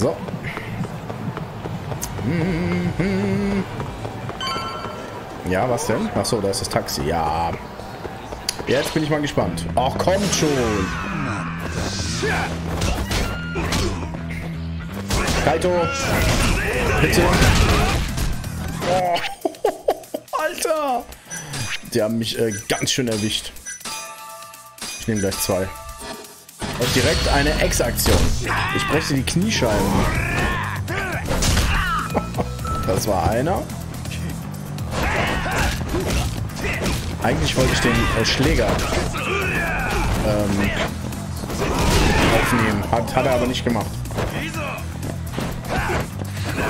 So. Ja, was denn? Achso, da ist das Taxi. Ja. Jetzt bin ich mal gespannt. Ach, kommt schon. Kaito. Bitte. Oh. Alter. Die haben mich äh, ganz schön erwischt. Ich nehme gleich zwei. Und direkt eine Ex-Aktion. Ich breche die Kniescheiben. Das war einer. Eigentlich wollte ich den äh, Schläger ähm, aufnehmen. Hat, hat er aber nicht gemacht.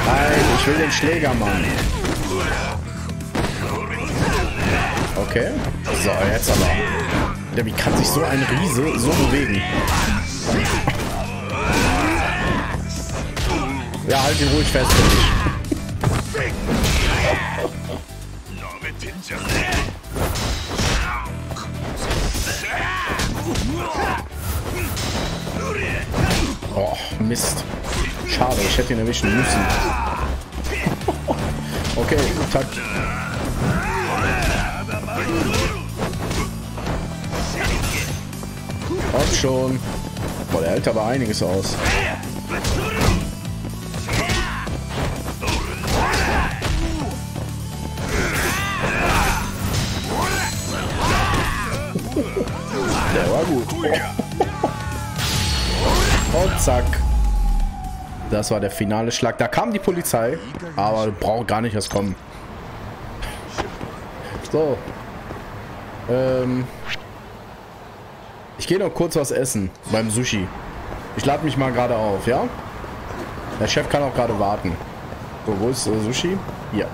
Nein, ich will den Schläger, Mann. Okay. So, jetzt aber. Ja, wie kann sich so ein Riese so bewegen? Ja, halt ihn ruhig fest, ich. Oh, Mist. Schade, ich hätte ihn erwischen müssen. Okay, tak. Komm schon. Boah, der hält aber einiges aus. Der war gut. Und zack. Das war der finale Schlag. Da kam die Polizei, aber braucht gar nicht erst kommen. So. Ähm. Ich gehe noch kurz was essen beim Sushi. Ich lade mich mal gerade auf, ja? Der Chef kann auch gerade warten. So, wo ist äh, Sushi? Hier.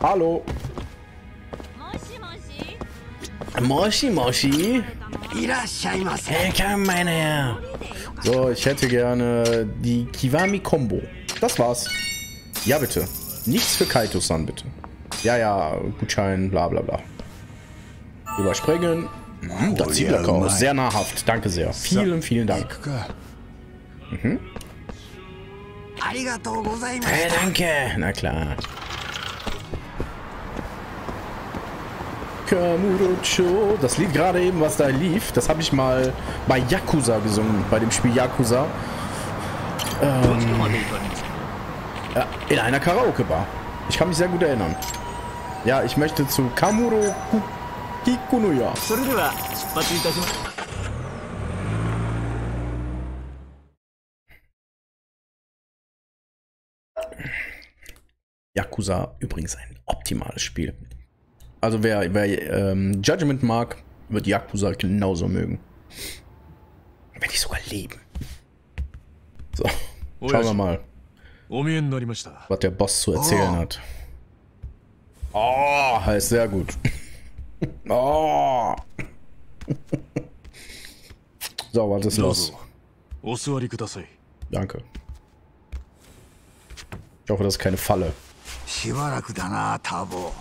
Hallo. Moshi Moshi. Willkommen, meine Herren. So, ich hätte gerne die Kiwami Combo. Das war's. Ja, bitte. Nichts für Kaito-san, bitte. Ja, ja, Gutschein, bla bla bla. Überspringen. Das sieht lecker aus. Sehr nahrhaft. Danke sehr. Vielen, vielen Dank. Mhm. Hey, danke. Na klar. Kamurocho. Das Lied gerade eben, was da lief, das habe ich mal bei Yakuza gesungen, bei dem Spiel Yakuza. Ähm, ja, in einer Karaoke-Bar. Ich kann mich sehr gut erinnern. Ja, ich möchte zu Kamuro Hikunuya. Yakuza übrigens ein optimales Spiel. Also wer, wer ähm, Judgment mag, wird Yakuza genauso mögen. Werde ich sogar leben. So, schauen wir mal, was der Boss zu erzählen hat. Oh, heißt sehr gut. Oh. So, was ist los? Danke. Ich hoffe, das ist keine Falle. しばらくだなターボ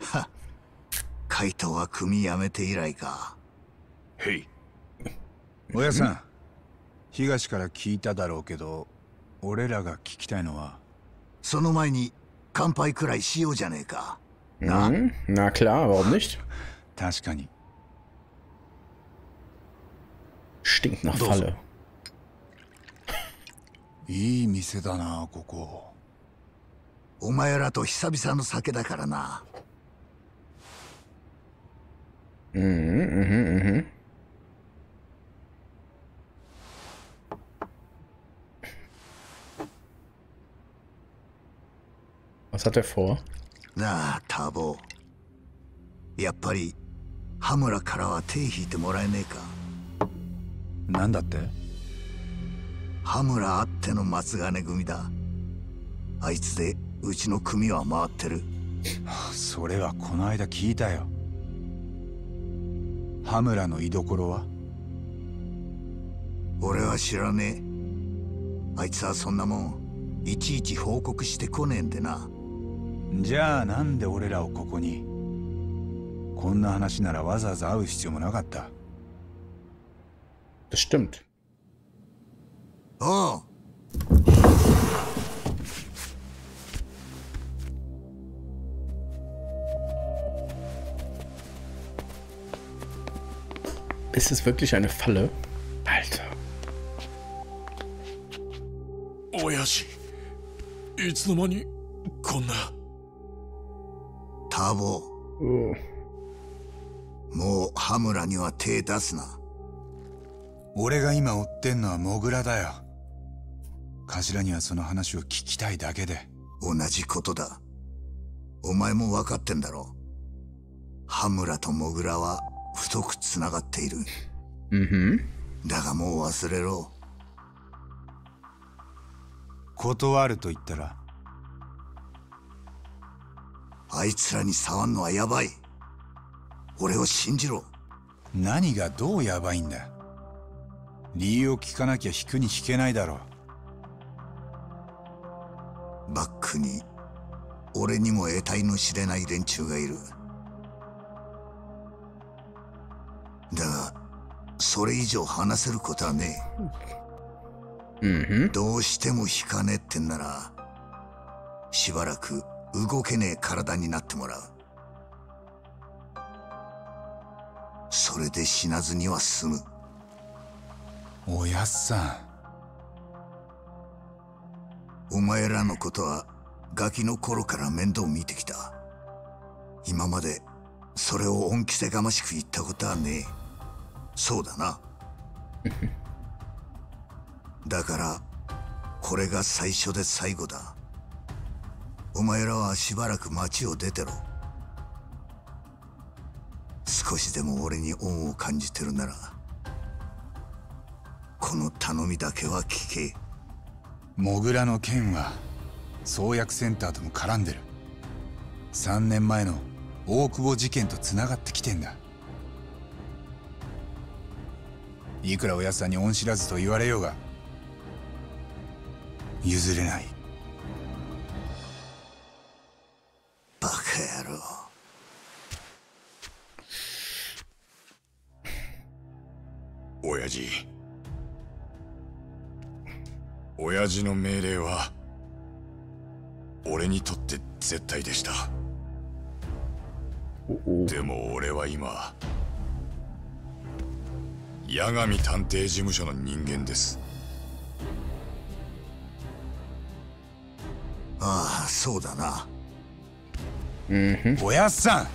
はカイトは組辞めて以来かへいおやさん東から聞いただろうけど俺らが聞きたいのはその前に乾杯くらいしようじゃねえか Mhm. Na klar, warum nicht? 確かに Stinkt nach Falle. いい店だなここお前らと久々の酒だからな Mhm, mhm, mhm. Was hat er vor? なあターボ。やっぱり羽村からは手引いてもらえねえか。なんだって？羽村あっての松金組だ。あいつでうちの組は回ってる。それはこの間聞いたよ。羽村の居所は？俺は知らねえ。あいつはそんなもんいちいち報告してこねえんでなじゃあなんで俺らをここにこんな話ならわざわざ会う必要もなかった Das stimmt. Oh. Ist es wirklich eine Falle? Alter. 親父いつの間にこんな ター。ボ Oh. もう羽村には手出すな。俺が今追ってんのはモグラだよ。頭にはその話を聞きたいだけで。同じことだ。お前も分かってんだろ。羽村とモグラは太くつながっている。Mhm. だがもう忘れろ。断ると言ったらあいつらに触んのはやばい。俺を信じろ。何がどうヤバいんだ。理由を聞かなきゃ引くに引けないだろバックに俺にも得体の知れない連中がいる。だがそれ以上話せることはね Mhm. えどうしても引かねえってんならしばらく動けねえ体になってもらう。それで死なずには済む。おやっさお前らのことはガキの頃から面倒見てきた。今までそれを恩着せがましく言ったことはねえ。そうだな。だからこれが最初で最後だお前らはしばらく町を出てろ。少しでも俺に恩を感じてるならこの頼みだけは聞け。モグラの件は創薬センターとも絡んでる。3年前の大久保事件とつながってきてんだ。いくらおやっさんに恩知らずと言われようが譲れない。父親父の命令は俺にとって絶対でした。Oh, oh. でも俺は今八神探偵事務所の人間です。ああそうだな。Mhm. おやっさん。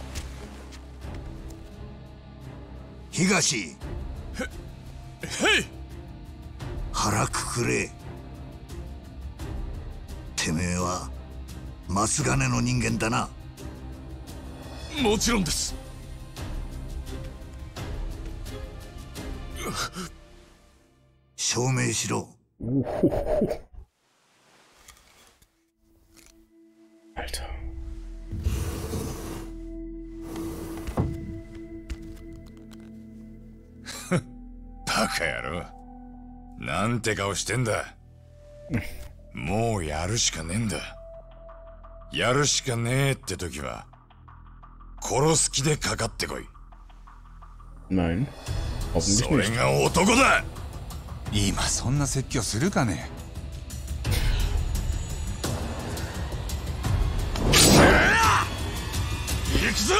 東へい。腹くくれ。てめえはマス金の人間だな。もちろんです。証明しろカ野郎。なんて顔してんだ。もうやるしかねえんだ。やるしかねえって時は殺す気でかかってこい。Nein. Hoffentlich それ.が男だ。今そんな説教するかね？行くぞ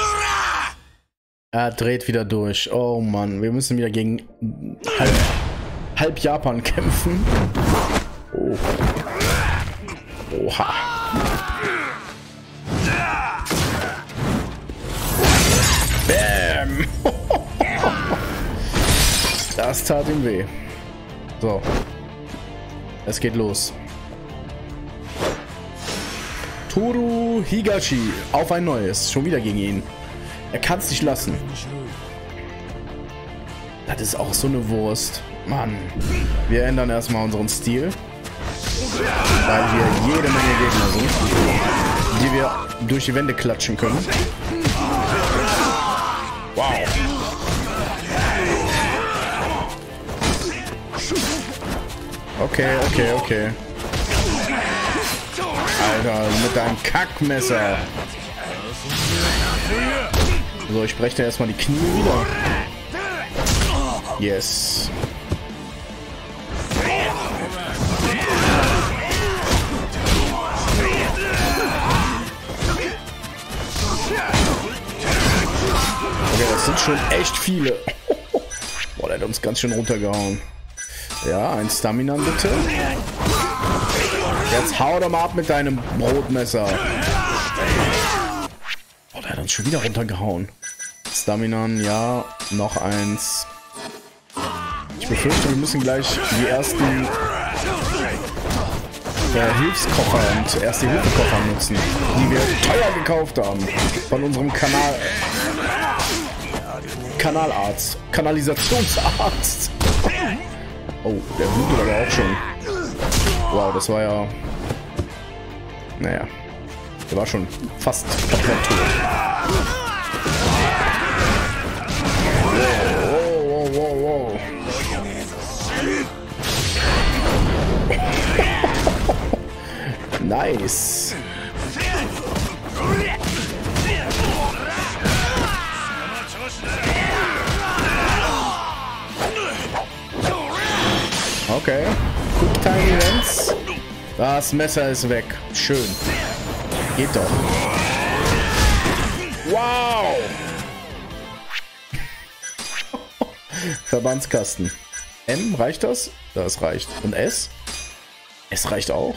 Er dreht wieder durch. Oh Mann, wir müssen wieder gegen halb, halb Japan kämpfen. Oh. Oha. Bam! Das tat ihm weh. So. Es geht los. Toru Higashi. Auf ein neues. Schon wieder gegen ihn. Er kann es nicht lassen. Das ist auch so eine Wurst. Mann. Wir ändern erstmal unseren Stil. Weil wir jede Menge Gegner sind, die wir durch die Wände klatschen können. Wow. Okay, okay, okay. Alter, mit deinem Kackmesser. So, ich breche da erstmal die Knie wieder. Yes. Okay, das sind schon echt viele. Boah, der hat uns ganz schön runtergehauen. Ja, ein Stamina bitte. Jetzt hau doch mal ab mit deinem Brotmesser. Boah, der hat uns schon wieder runtergehauen. Staminan, ja. Noch eins. Ich befürchte, wir müssen gleich die ersten äh, Hilfskocher und erste Hilfekocher nutzen, die wir teuer gekauft haben. Von unserem Kanal. Kanalarzt. Kanalisationsarzt. Oh, der blutet aber auch schon. Wow, das war ja... Naja. Der war schon fast komplett tot. Nice. Okay. Quick Time Events. Das Messer ist weg. Schön. Geht doch. Wow! Verbandskasten. M, reicht das? Das reicht. Und S? S reicht auch.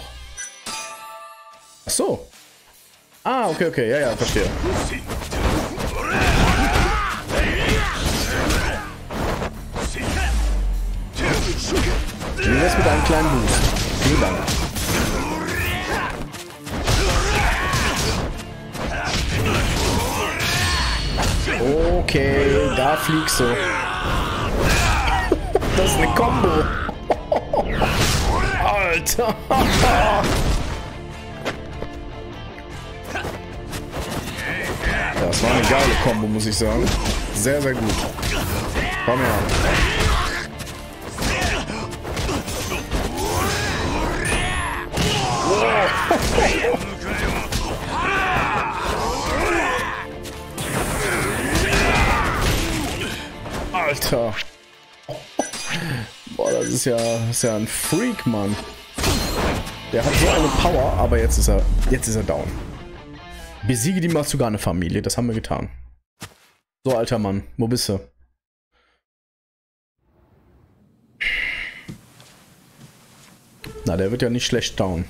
Ach so. Ah, okay, okay. Ja, ja, verstehe. Wie wär's mit einem kleinen Boost? Vielen Dank. Okay, da fliegst du. Das ist eine Combo. Alter. Geile Combo, muss ich sagen. Sehr, sehr gut. Komm her. Alter. Boah, das ist ja, ist ja ein Freak, Mann. Der hat so eine Power, aber jetzt ist er, jetzt ist er down. Besiege die Masugane-Familie, das haben wir getan. So, alter Mann, wo bist du? Na, der wird ja nicht schlecht down.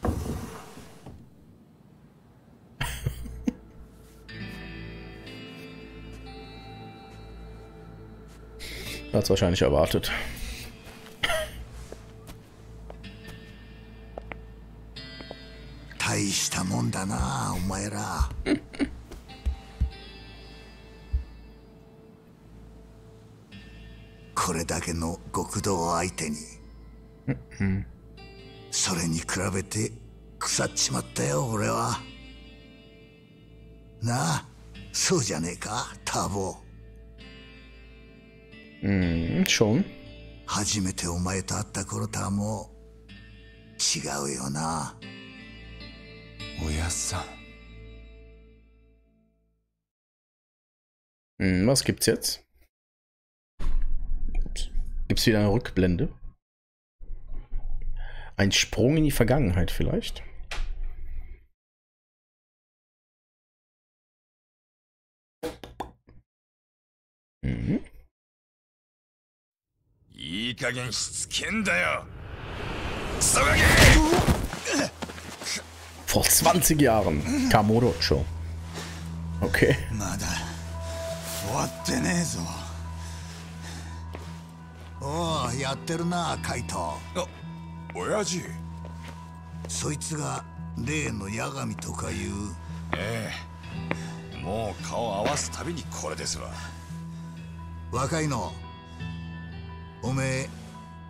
Hat es wahrscheinlich erwartet. Kore だけの極道相手にそれに比べて腐っちまったよ俺はなあそうじゃねえかターボ Mm, schon. 初めてお前と会った頃とはもう違うよな。おやさん。Hm, was gibt's jetzt? Ups. Gibt's wieder eine Rückblende? Ein Sprung in die Vergangenheit vielleicht? Mhm. いい加減しつけんだよクソガキ Vor 20 Jahren Kamodo Show. Okay. まだ終わってねえぞおおやってるなカイトあ親父そいつが例の八神とかいうええもう顔合わすたびにこれですわ若いのおめえ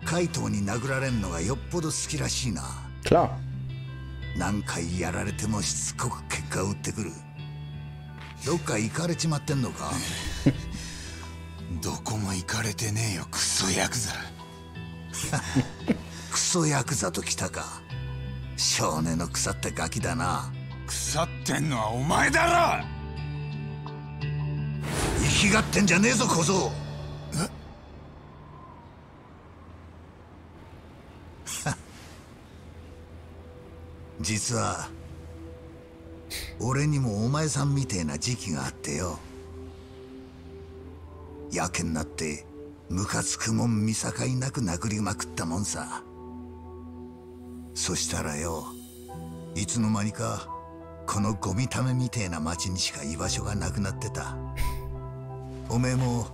怪盗に殴られんのがよっぽど好きらしいな Klar 何回やられてもしつこく結果を打ってくる。どっか行かれちまってんのか？どこも行かれてねえよクソヤクザ。クソヤクザときたか。少年の腐ったガキだな。腐ってんのはお前だろ！生きがってんじゃねえぞ小僧実は俺にもお前さんみてえな時期があってよ。やけになってムカつくもん見境なく殴りまくったもんさ。そしたらよいつの間にかこのゴミためみてえな町にしか居場所がなくなってた。おめえも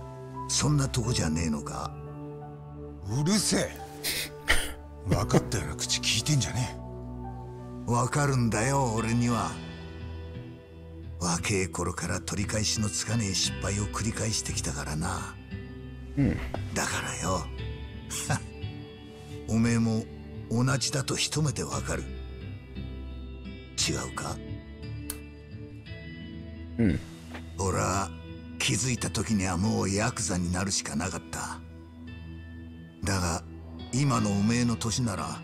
そんなとこじゃねえのか？うるせえ。分かったような口聞いてんじゃねえ。わかるんだよ俺には。若え頃から取り返しのつかねえ失敗を繰り返してきたからな、うん、だからよ。おめえも同じだと一目でわかる。違うか？うん。俺は気づいた時にはもうヤクザになるしかなかった。だが今のおめえの年なら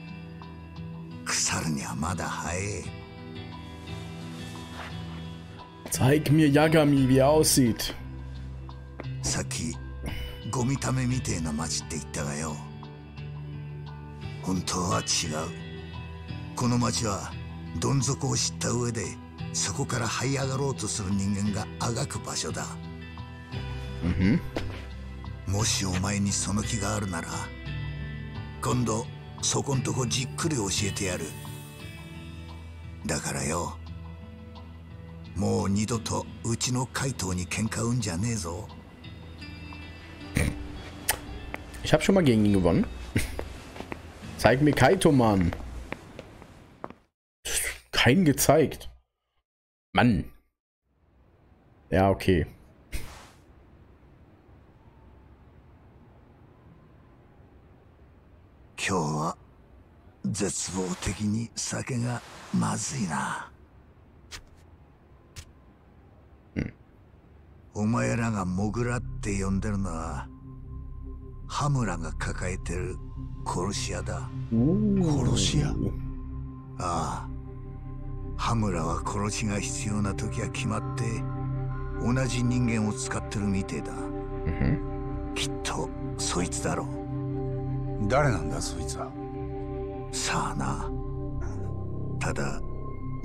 腐るにはまだ早え Zeig mir Yagami, wie er aussieht. さっきゴミためみてえな町って言ったがよ。本当は違う。この町はどん底を知った上でそこから這い上がろうとする人間があがく場所だ、うん。もしお前にその気があるなら今度そこんとこじっくり教えてやるだからよもう二度とうちの怪盗に喧嘩うんじゃねえぞ。Ich habe schon mal gegen ihn gewonnen. Zeig mir Kaito, Mann. Kein gezeigt. Mann. Ja, okay. Heute 絶望的に酒がまずいな。お前らがモグラって呼んでるのはハムラが抱えてる殺し屋だ。殺し屋？ああ。ハムラは殺しが必要な時は決まって同じ人間を使ってるみてえだ、きっとそいつだろう誰なんだそいつは。さあな。ただ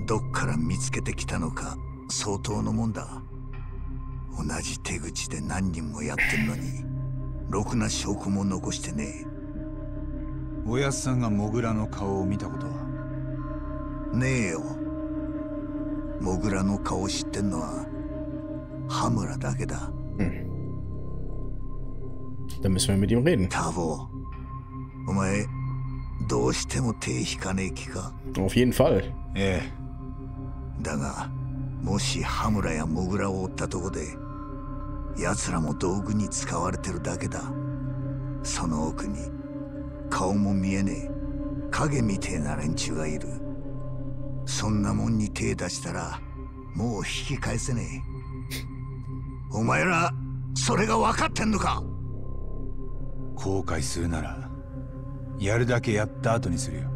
どっから見つけてきたのか相当のもんだ。同じ手口で何人もやってんのにろくな証拠も残してねおやすさんがモグラの顔を見たことは？ねえよ。モグラの顔を知ってんのはハムラだけだ。うん。Dann müssen wir mit ihm reden. タボお前どうしても手引かねえ気か？Auf jeden Fall. ええ。だがもしハムラやモグラを追ったとこで奴らも道具に使われてるだけだ。その奥に顔も見えねえ。影みてえな連中がいる。そんなもんに手出したらもう引き返せねえ。お前らそれが分かってんのか？後悔するならやるだけやった後にするよ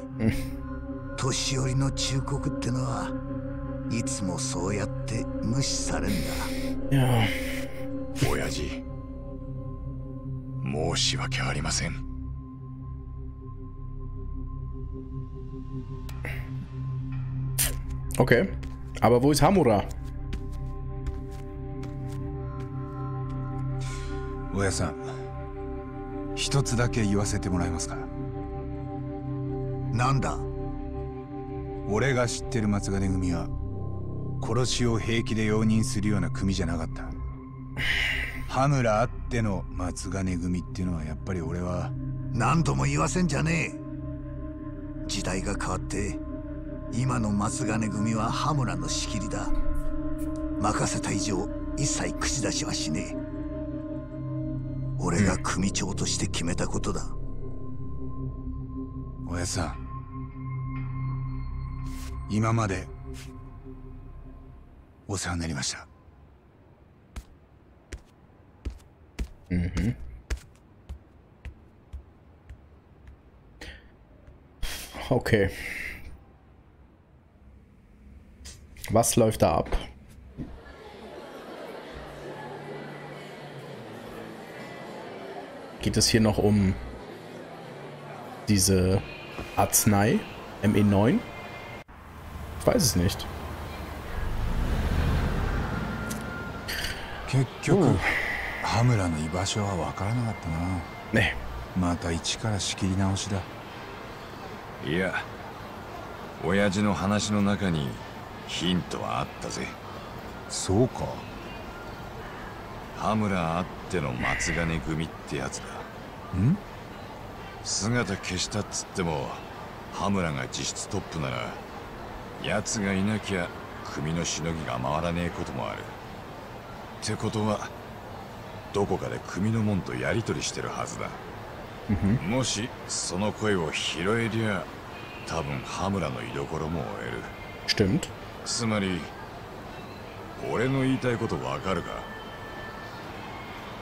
年寄りの忠告ってのはいつもそうやって無視されんだ.親父申し訳ありません Okay. Aber wo ist Hamura? 親さん一つだけ言わせてもらえますか？なんだ？俺が知ってる松金組は殺しを平気で容認するような組じゃなかった。羽村あっての松金組っていうのはやっぱり俺は。何度も言わせんじゃねえ。時代が変わって今の松金組は羽村の仕切りだ。任せた以上一切口出しはしねえ俺が組長として決めたことだ、おやさん今までお世話になりました。Mhm. Okay. Was läuft da ab? Geht es hier noch um diese Arznei ME9? Ich weiß es nicht. 結局羽村の居場所は分からなかったな。Nee. また一から仕切り直しだ。いや。親父の話の中にヒントはあったぜ。そうか羽村あっての松金組ってやつだ。ん？姿消したっつっても羽村が実質トップなら奴がいなきゃ組のしのぎが回らねえこともある。ってことはどこかで組の門とやり取りしてるはずだ、もしその声を拾えりゃ多分羽村の居所も追える。Stimmt. つまり俺の言いたいことわかるか？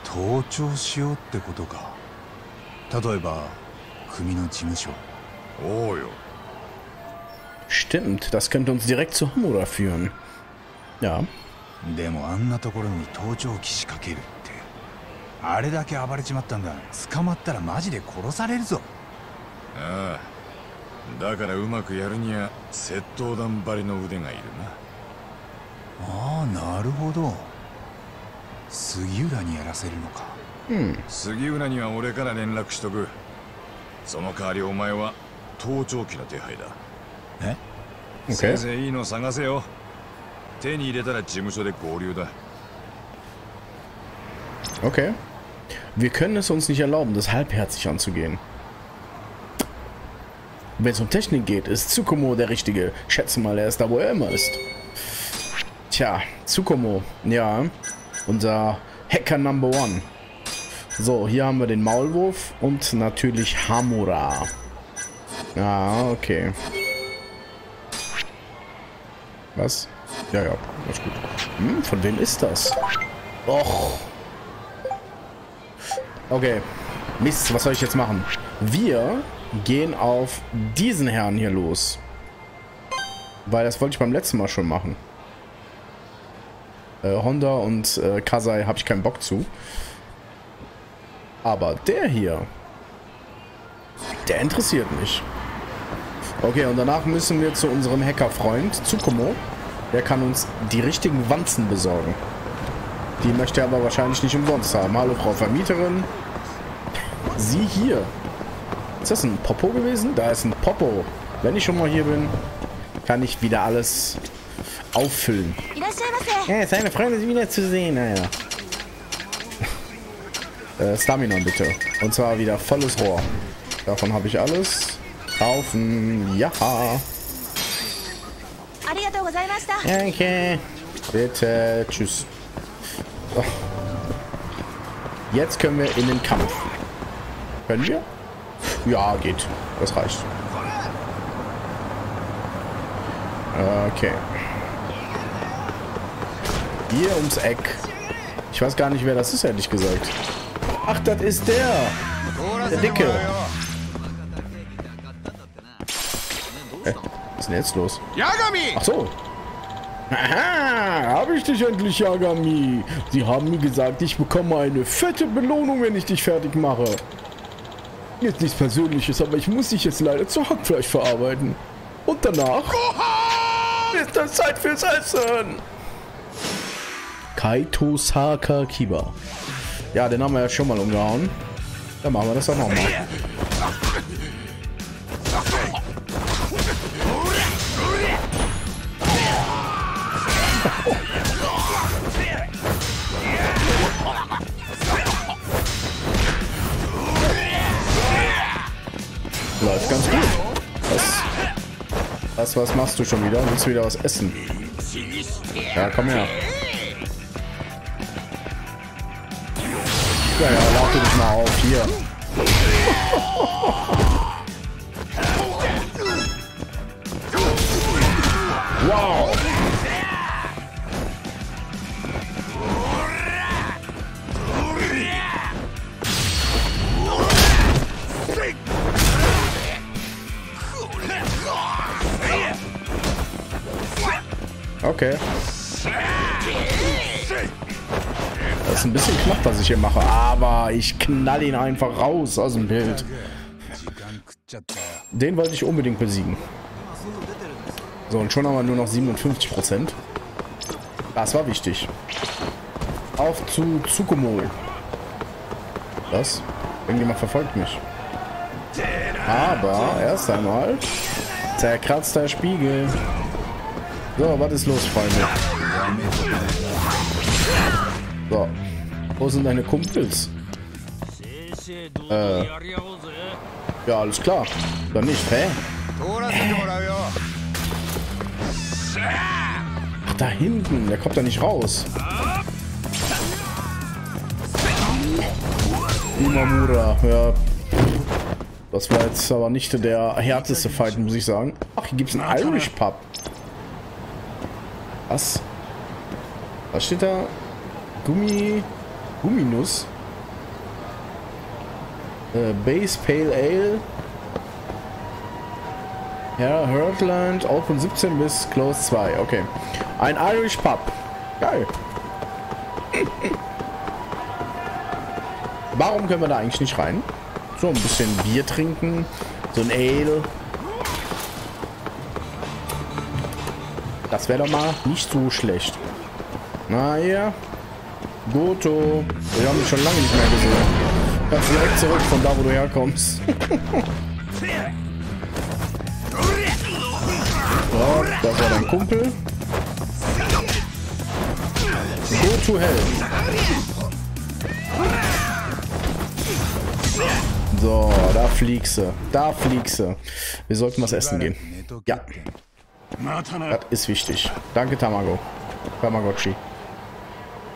盗聴しようってことか。例えば組の事務所。おうよ。Stimmt. Das könnte uns direkt zu Hamura führen. Ja. でもあんなところに盗聴器仕掛けるってあれだけ暴れちまったんだ。捕まったらマジで殺されるぞ。ああ。だからうまくやるには窃盗団張りの腕がいるな。ああなるほど杉浦にやらせるのか Hm. 杉浦には俺から連絡しとくその代わりお前は盗聴器の手配だ、えせい Okay. ぜいいいの探せよ手に入れたら事務所で合流だ Okay. Wir können es uns nicht erlauben, das halbherzig anzugehen. Wenn es um Technik geht, ist Tsukumo der Richtige. Schätze mal, er ist da, wo er immer ist. Tja, Tsukumo. Ja, unser Hacker Number One. So, hier haben wir den Maulwurf und natürlich Hamura. Ah, okay. Was? Ja, ja, ist gut. Hm, von wem ist das? Och. Okay. Mist, was soll ich jetzt machen? Wir gehen auf diesen Herrn hier los. Weil das wollte ich beim letzten Mal schon machen. Äh, Honda und äh, Kasai habe ich keinen Bock zu. Aber der hier, der interessiert mich. Okay, und danach müssen wir zu unserem Hackerfreund Tsukumo. Der kann uns die richtigen Wanzen besorgen. Die möchte er aber wahrscheinlich nicht umsonst haben. Hallo, Frau Vermieterin. Sie hier. Ist das ein Popo gewesen? Da ist ein Popo. Wenn ich schon mal hier bin, kann ich wieder alles auffüllen. Ja, seine Freunde sind wieder zu sehen. Naja. äh, Stamina bitte. Und zwar wieder volles Rohr. Davon habe ich alles. Laufen. Ja. Danke. Bitte. Tschüss. So. Jetzt können wir in den Kampf. Können wir? Ja, geht. Das reicht. Okay. Hier ums Eck. Ich weiß gar nicht, wer das ist, ehrlich gesagt. Ach, das ist der. Der Dicke. Äh, was ist denn jetzt los? Ach so. Aha, habe ich dich endlich, Yagami. Sie haben mir gesagt, ich bekomme eine fette Belohnung, wenn ich dich fertig mache. Jetzt nichts Persönliches, aber ich muss dich jetzt leider zu Hackfleisch verarbeiten. Und danach ist das Zeit fürs Essen. Kaito Saka Kiba. Ja, den haben wir ja schon mal umgehauen. Dann machen wir das doch nochmal. Läuft ganz gut. Was, was, was machst du schon wieder? Willst du wieder was essen? Ja, komm her. Ja, ja, lade dich mal auf. Hier. Wow. Okay. ist ein bisschen knapp, was ich hier mache, aber ich knall ihn einfach raus aus dem Bild. Den wollte ich unbedingt besiegen. So, und schon haben wir nur noch 57%. Das war wichtig. Auf zu Zukumol. Was? Irgendjemand verfolgt mich. Aber erst einmal zerkratzter Spiegel. So, was ist los, Freunde? Sind deine Kumpels? Äh. Ja, alles klar. Dann nicht, hä? Ach, da hinten. Der kommt da nicht raus. Imamura, ja. Das war jetzt aber nicht der härteste Fight, muss ich sagen. Ach, hier gibt es einen Irish Pub. Was? Was steht da? Gummi... Gumminuss? Äh, Base Pale Ale. Ja, Heartland, Open 17 bis Close 2. Okay. Ein Irish Pub. Geil. Warum können wir da eigentlich nicht rein? So ein bisschen Bier trinken. So ein Ale. Das wäre doch mal nicht so schlecht. Na ja. Goto. Wir haben dich schon lange nicht mehr gesehen. Kannst direkt zurück von da, wo du herkommst. so, das war dein Kumpel. Go to hell. So, da fliegst du. Da fliegst du. Wir sollten was essen gehen. Ja. Das ist wichtig. Danke, Tamago. Tamagotchi.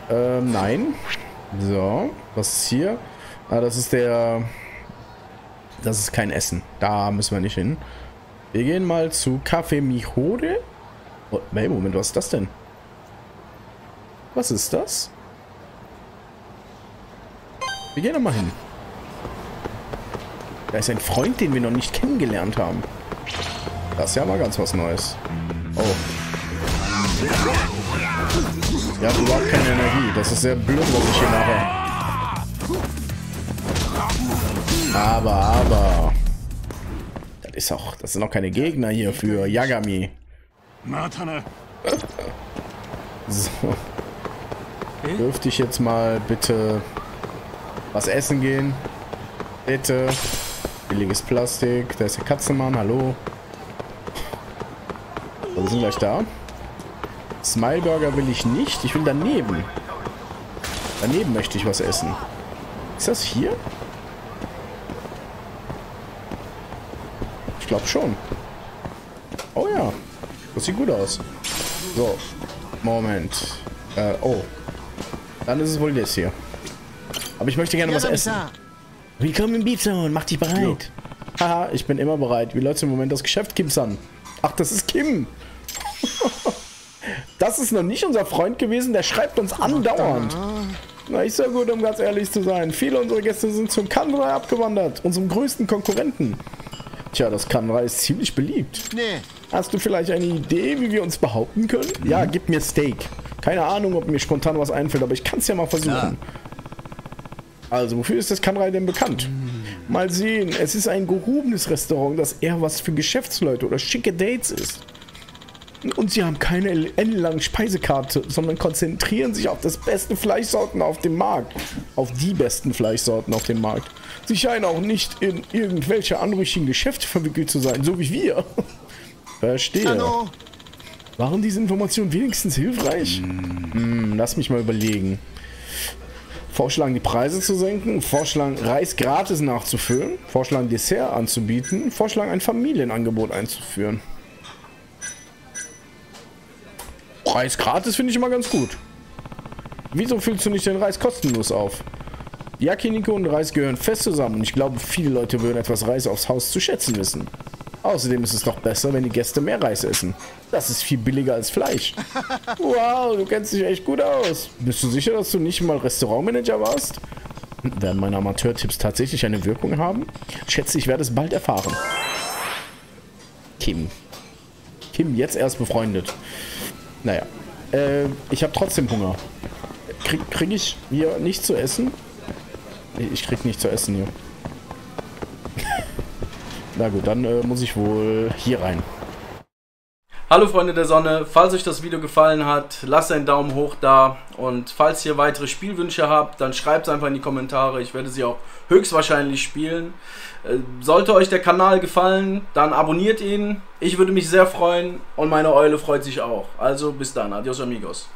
Ähm, nein. So, was ist hier? Ah, das ist der... Das ist kein Essen. Da müssen wir nicht hin. Wir gehen mal zu Café Mihore. Oh, hey, Moment, was ist das denn? Was ist das? Wir gehen da mal hin. Da ist ein Freund, den wir noch nicht kennengelernt haben. Das ist ja mal ganz was Neues. Oh. Er hat überhaupt keine Energie. Das ist sehr blöd, was ich hier mache. Aber, aber. Das ist auch. Das sind auch keine Gegner hier für Yagami. So. Dürfte ich jetzt mal bitte was essen gehen? Bitte. Billiges Plastik. Da ist der Katzenmann. Hallo. wir sind gleich da. Smileburger will ich nicht. Ich will daneben. Daneben möchte ich was essen. Ist das hier? Ich glaube schon. Oh ja. Das sieht gut aus. So. Moment. Äh, oh. Dann ist es wohl das hier. Aber ich möchte gerne was essen. Willkommen im Beatzone. Mach dich bereit. Haha, ich bin immer bereit. Wie läuft im Moment das Geschäft, Kim San? Ach, das ist Kim. Das ist noch nicht unser Freund gewesen, der schreibt uns andauernd. Na, ist ja gut, um ganz ehrlich zu sein. Viele unserer Gäste sind zum Kanrai abgewandert, unserem größten Konkurrenten. Tja, das Kanrai ist ziemlich beliebt. Nee. Hast du vielleicht eine Idee, wie wir uns behaupten können? Mhm. Ja, gib mir Steak. Keine Ahnung, ob mir spontan was einfällt, aber ich kann es ja mal versuchen. Ja. Also, wofür ist das Kanrai denn bekannt? Mhm. Mal sehen, es ist ein gehobenes Restaurant, das eher was für Geschäftsleute oder schicke Dates ist. Und sie haben keine ellenlange Speisekarte, sondern konzentrieren sich auf das beste Fleischsorten auf dem Markt. Auf die besten Fleischsorten auf dem Markt. Sie scheinen auch nicht in irgendwelche anrüchigen Geschäfte verwickelt zu sein, so wie wir. Verstehe. Hallo. Waren diese Informationen wenigstens hilfreich? Hm, lass mich mal überlegen. Vorschlagen, die Preise zu senken. Vorschlagen, Reis gratis nachzufüllen. Vorschlagen, Dessert anzubieten. Vorschlagen, ein Familienangebot einzuführen. Reis gratis finde ich immer ganz gut. Wieso füllst du nicht den Reis kostenlos auf? Yakiniku und Reis gehören fest zusammen und ich glaube, viele Leute würden etwas Reis aufs Haus zu schätzen wissen. Außerdem ist es doch besser, wenn die Gäste mehr Reis essen. Das ist viel billiger als Fleisch. Wow, du kennst dich echt gut aus. Bist du sicher, dass du nicht mal Restaurantmanager warst? Werden meine Amateurtipps tatsächlich eine Wirkung haben? Schätze, ich werde es bald erfahren. Kim. Kim, jetzt erst befreundet. Naja. Äh, ich habe trotzdem Hunger. Krieg, krieg ich hier nichts zu essen? Ich krieg nichts zu essen hier. Na gut, dann äh, muss ich wohl hier rein. Hallo Freunde der Sonne, falls euch das Video gefallen hat, lasst einen Daumen hoch da und falls ihr weitere Spielwünsche habt, dann schreibt es einfach in die Kommentare, ich werde sie auch höchstwahrscheinlich spielen. Äh, sollte euch der Kanal gefallen, dann abonniert ihn, ich würde mich sehr freuen und meine Eule freut sich auch. Also bis dann, adios amigos.